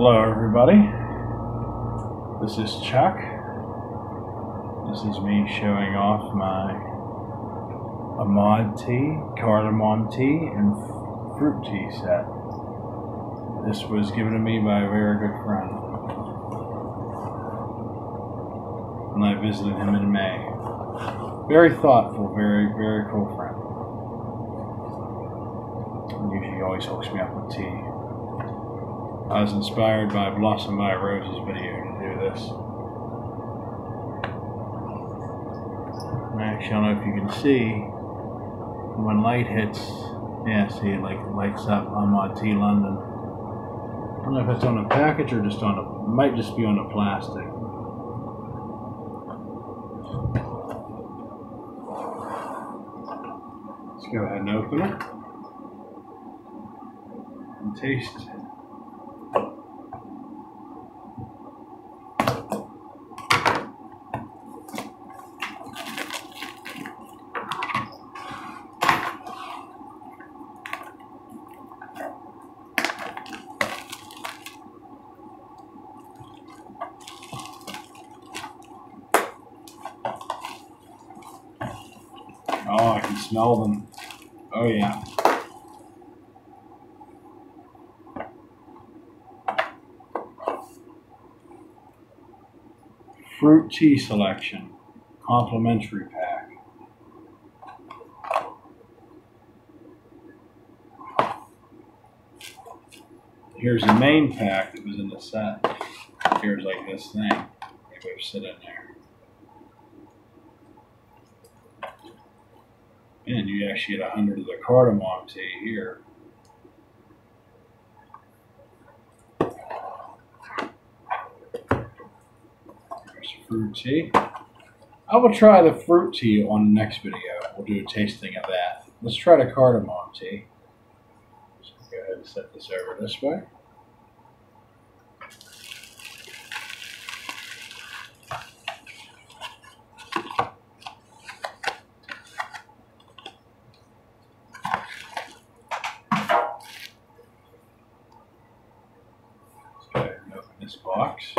Hello, everybody. This is Chuck. This is me showing off my Ahmad tea, cardamom tea, and fruit tea set. This was given to me by a very good friend when I visited him in May. Very thoughtful, very, very cool friend. Usually he always hooks me up with tea. I was inspired by Blossom by Rose's video to do this. Actually, I don't know if you can see when light hits. Yeah, see, it like lights up on my Tea London. I don't know if it's on the package or just on the. Might just be on the plastic. Let's go ahead and open it and taste Oh, I can smell them. Oh, yeah. Fruit tea selection, complimentary pack. Here's the main pack that was in the set. Here's like this thing. It would sit in there. And you actually get a hundred of the cardamom tea here. There's fruit tea. I will try the fruit tea on the next video. We'll do a tasting of that. Let's try the cardamom tea. Go ahead and set this over this way. This box.